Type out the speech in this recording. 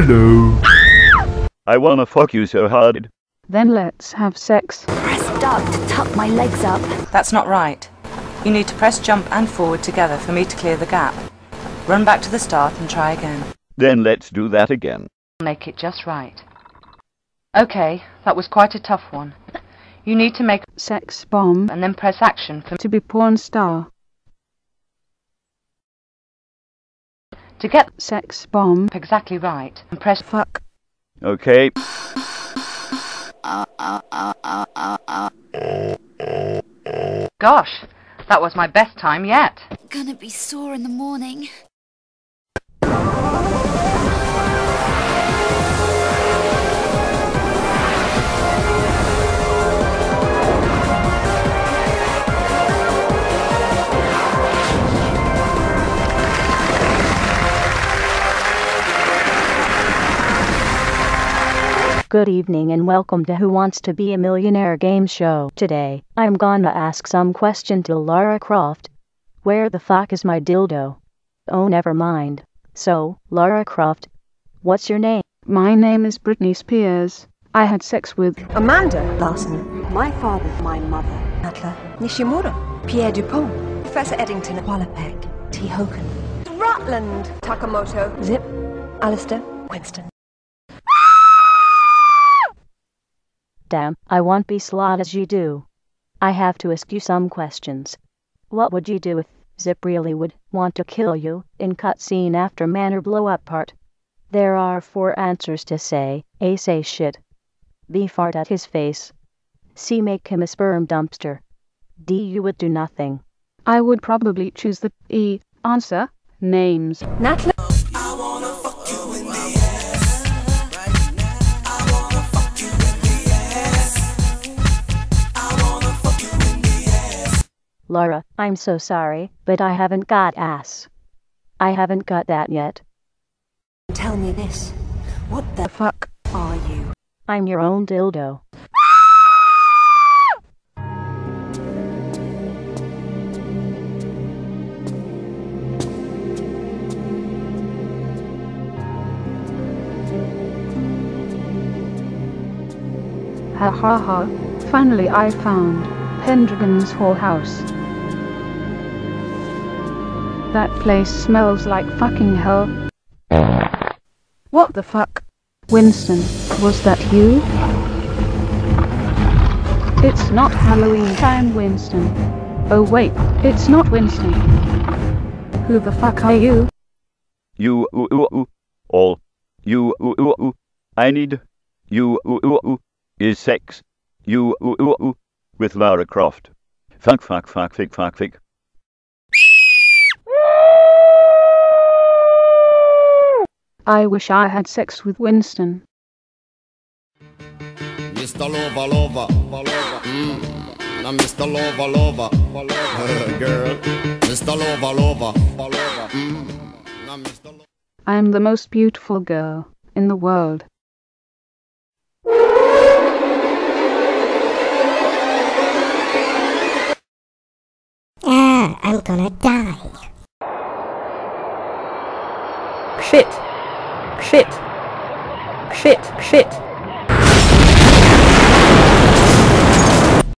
Hello. I wanna fuck you so hard. Then let's have sex. Press start to tuck my legs up. That's not right. You need to press jump and forward together for me to clear the gap. Run back to the start and try again. Then let's do that again. Make it just right. Okay, that was quite a tough one. You need to make Sex bomb and then press action for to be porn star. To get Sex bomb exactly right press fuck. Okay. gosh, that was my best time yet. Gonna be sore in the morning. Good evening and welcome to Who Wants to Be a Millionaire game show. Today, I'm gonna ask some question to Lara Croft. Where the fuck is my dildo? Oh, never mind. So, Lara Croft, what's your name? My name is Britney Spears. I had sex with Amanda Larson. My father, my mother. Natla Nishimura. Pierre Dupont. Professor Eddington Qualopec. T. Hogan. Rutland Takamoto. Zip. Alister Winston. Damn, I won't be slot as you do. I have to ask you some questions. What would you do if Zip really would want to kill you in cutscene after manner blow up part? There are four answers to say. A. Say shit. B. Fart at his face. C. Make him a sperm dumpster. D. You would do nothing. I would probably choose the E answer. Names. Natla. Laura, I'm so sorry, but I haven't got ass. I haven't got that yet. Tell me this. What the Fuck. are you? I'm your own dildo. Ha ha ha. Finally I found Pendragon's whorehouse. That place smells like fucking hell. What the fuck? Winston, was that you? It's not Halloween time, Winston. Oh wait, it's not Winston. Who the fuck are you? You ooh, ooh, ooh. all. You ooh, ooh, ooh. I need you ooh, ooh, ooh. is sex. You ooh, ooh, ooh. with Lara Croft. Fuck fuck fuck fick fuck fick. I wish I had sex with Winston. Mr. Lover, lover, lover. Mm. Now, Mr. Lover, lover, lover. Girl. Mr. Lover, lover, lover. Mm. Now, Mr. Lover. I am the most beautiful girl in the world. Ah, I'm gonna die. Shit. Shit. Shit. Shit.